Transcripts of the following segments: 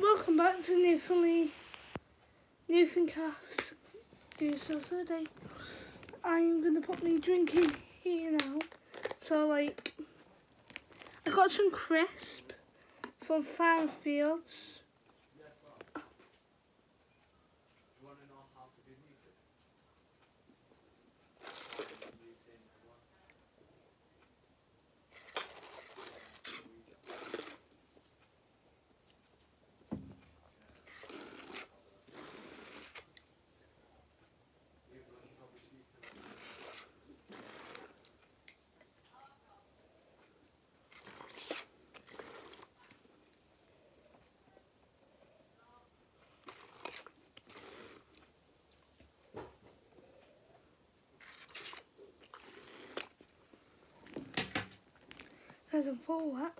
welcome back to Newfoundly Newfoundcast do so today I'm gonna put my drink in here now. So like I got some crisp from Farmfields. Guys, I'm full wet.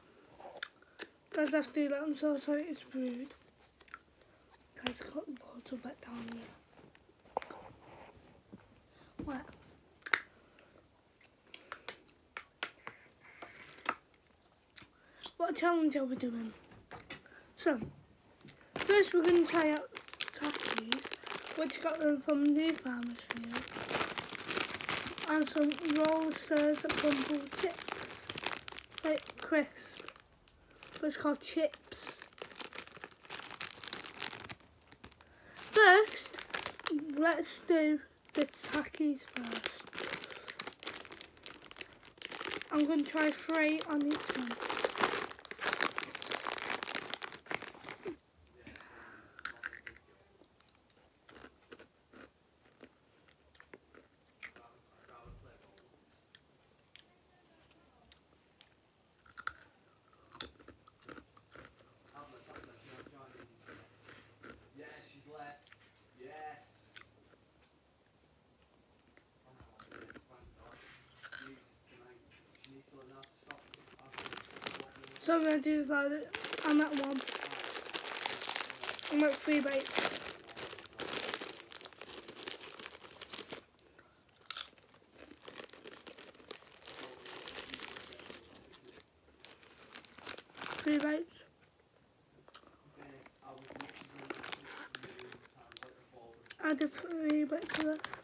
Guys, I have to do that. I'm so sorry, it's rude. Guys, I got the bottle back down here. Wet. What challenge are we doing? So, first we're going to try out Takis, which got them from the field, and some Roysters bubble chips like crisp, but it's called chips. First, let's do the Takis first. I'm going to try three on each one. So I'm going to do is like, I'm at one. I'm at three bites. Three bites. I did three bites of this.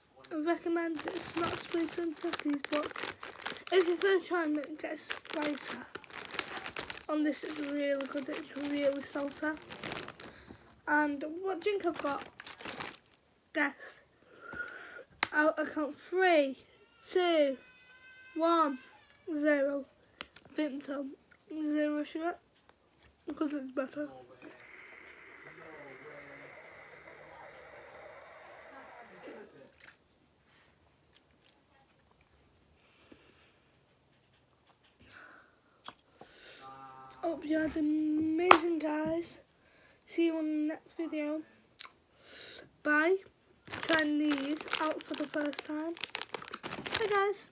not spicy and cookies, but if you're first try and get spicy, on this it's really good, it's really salty. And what drink I've got? Guess. I'll, oh, I count three, two, one, zero. Vimto, zero sugar, because it's better. Hope you had amazing guys. See you on the next video. Bye. Trying these out for the first time. Bye guys.